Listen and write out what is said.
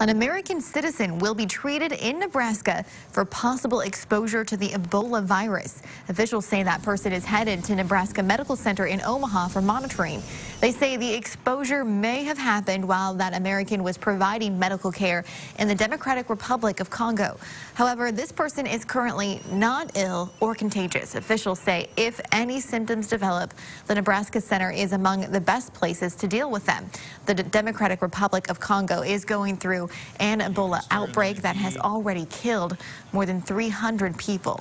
An American citizen will be treated in Nebraska for possible exposure to the Ebola virus. Officials say that person is headed to Nebraska Medical Center in Omaha for monitoring. They say the exposure may have happened while that American was providing medical care in the Democratic Republic of Congo. However, this person is currently not ill or contagious. Officials say if any symptoms develop, the Nebraska Center is among the best places to deal with them. The Democratic Republic of Congo is going through an Ebola outbreak that has already killed more than 300 people.